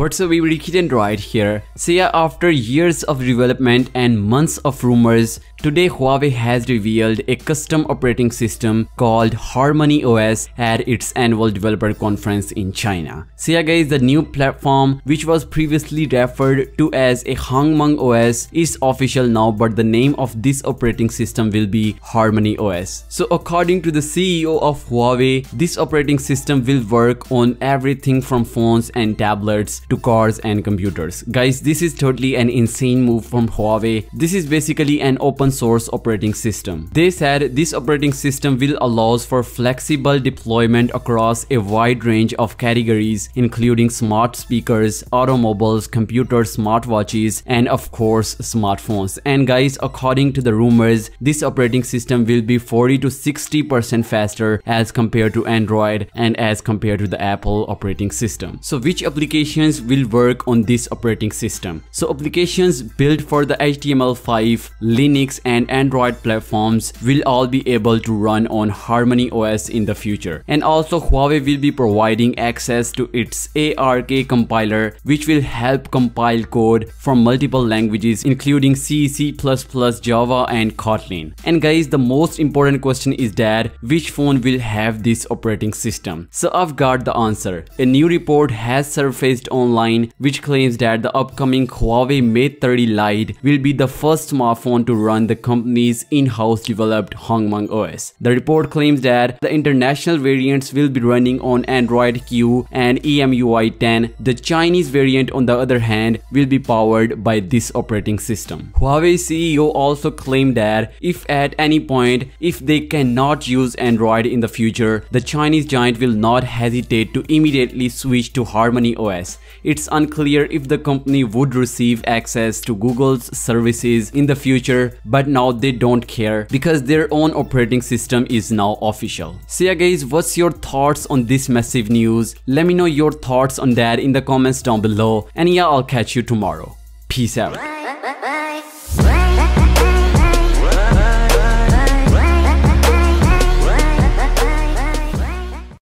What's up everybody, Kid Android here. So yeah, after years of development and months of rumors, Today Huawei has revealed a custom operating system called Harmony OS at its annual developer conference in China. So yeah guys, the new platform which was previously referred to as a Hongmeng OS is official now but the name of this operating system will be Harmony OS. So according to the CEO of Huawei, this operating system will work on everything from phones and tablets to cars and computers. Guys, this is totally an insane move from Huawei. This is basically an open source operating system. They said this operating system will allows for flexible deployment across a wide range of categories including smart speakers, automobiles, computers, smartwatches and of course smartphones. And guys according to the rumors this operating system will be 40 to 60% faster as compared to Android and as compared to the Apple operating system. So which applications will work on this operating system? So applications built for the HTML5, Linux and Android platforms will all be able to run on Harmony OS in the future. And also Huawei will be providing access to its ARK compiler which will help compile code from multiple languages including C, C++, Java and Kotlin. And guys the most important question is that which phone will have this operating system? So I've got the answer. A new report has surfaced online which claims that the upcoming Huawei Mate 30 Lite will be the first smartphone to run the company's in-house developed Hongmeng OS. The report claims that the international variants will be running on Android Q and EMUI 10. The Chinese variant on the other hand will be powered by this operating system. Huawei CEO also claimed that if at any point if they cannot use Android in the future, the Chinese giant will not hesitate to immediately switch to Harmony OS. It's unclear if the company would receive access to Google's services in the future, but now they don't care because their own operating system is now official. So yeah guys, what's your thoughts on this massive news? Let me know your thoughts on that in the comments down below and yeah, I'll catch you tomorrow. Peace out.